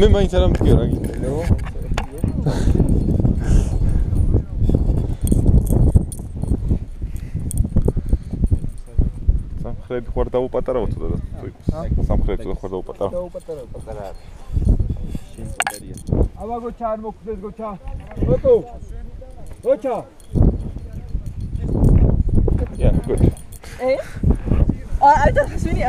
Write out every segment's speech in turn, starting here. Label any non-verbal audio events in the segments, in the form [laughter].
même main salam tiga lagi. სამხრეთ ხარ დაუპატარავო ცოტა და თუ სამხრეთ ცოტა ხარ დაუპატარავ. დაუპატარავ პატარა. აბა გოჩა არ მოგხვდეს გოჩა. ოტო. გოჩა. Yeah, good. ايه اه انت تحسوني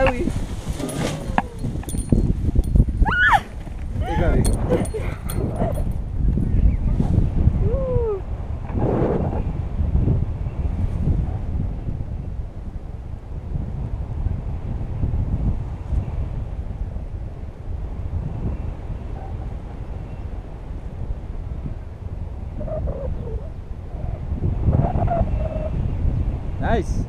Nice.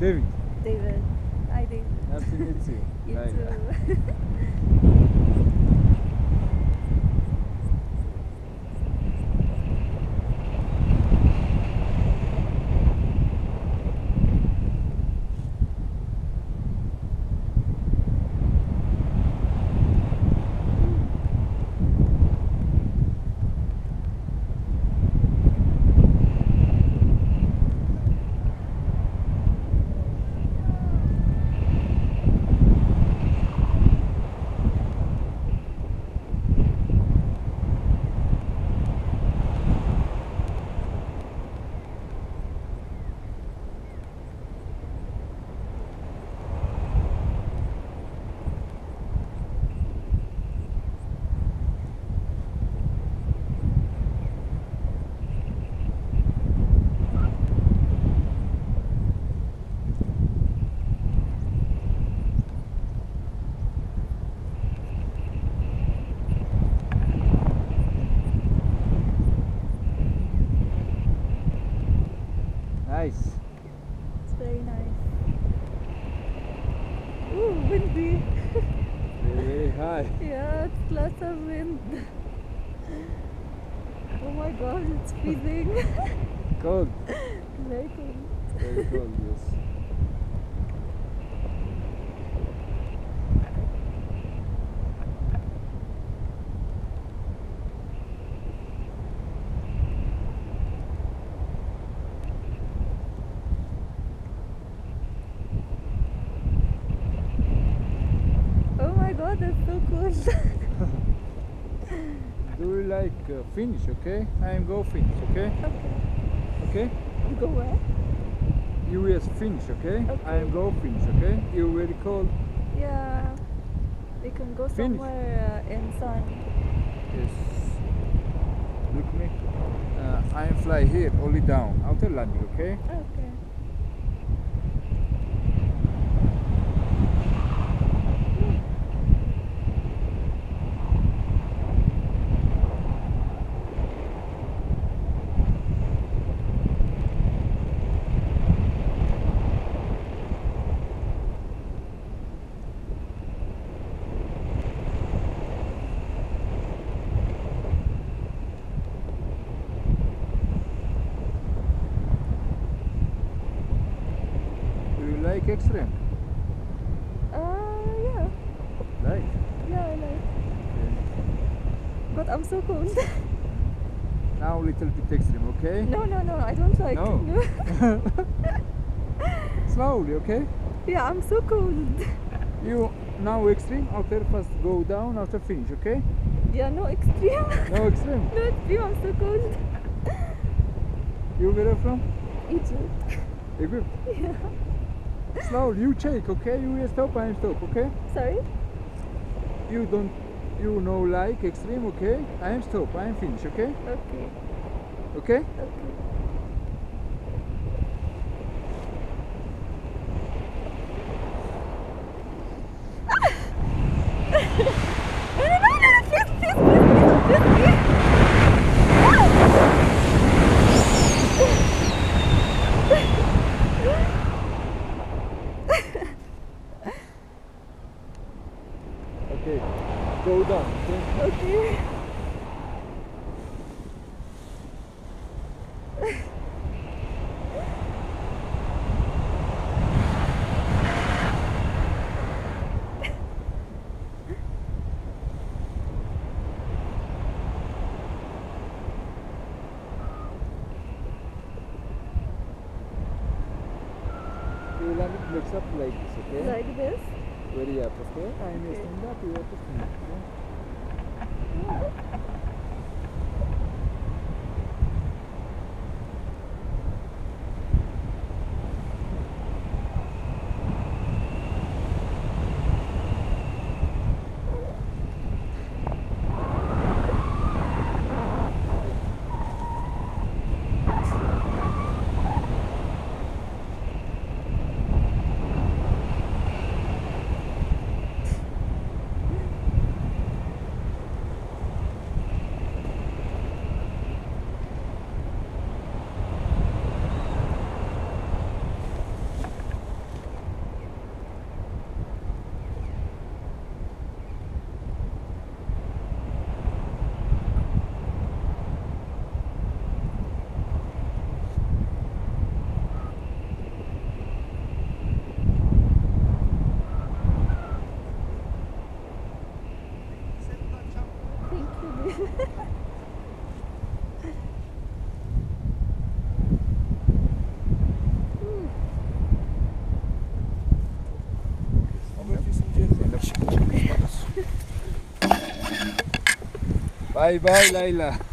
David. David hi David Nice to meet you. [laughs] you Laila. too [laughs] Nice. it's very nice ooh windy Very high. [laughs] yeah it's lots of wind oh my god it's freezing Cold. [laughs] very cold Very cold, yes. oh my god that's so cool [laughs] Do you like uh, finish, okay? I am go finish, okay? okay Okay? you go where You is finish, okay? I am go finish, okay? You very cold. Yeah, we can go Finish. somewhere uh, in sun. Yes. Look me. Uh, I am fly here, only down. Outer landing, okay? Okay. Extreme? Uh, yeah. Like. Yeah, I like. But I'm so cold. [laughs] Now little bit extreme, okay? no, no, no, I don't like. No. [laughs] Slowly, okay? yeah, I'm so cold. You now extreme, after first go down, after finish, okay? Yeah, no extreme. No extreme. [laughs] no extreme, I'm so cold. You where from? Egypt. Egypt. Yeah. Slowly, you check, okay? You stop, I stop, okay? Sorry? You don't, you know like extreme, okay? I am stop, I am finish, okay? Okay. Okay? Okay. no, no, no, no, please, please, please, please, please. Okay. Go down, okay? Okay. You will have it mix up like this, okay? Like this? Very up, okay? I am Okay. stand up, you have to stand? Thank you. Bye bye, Laila.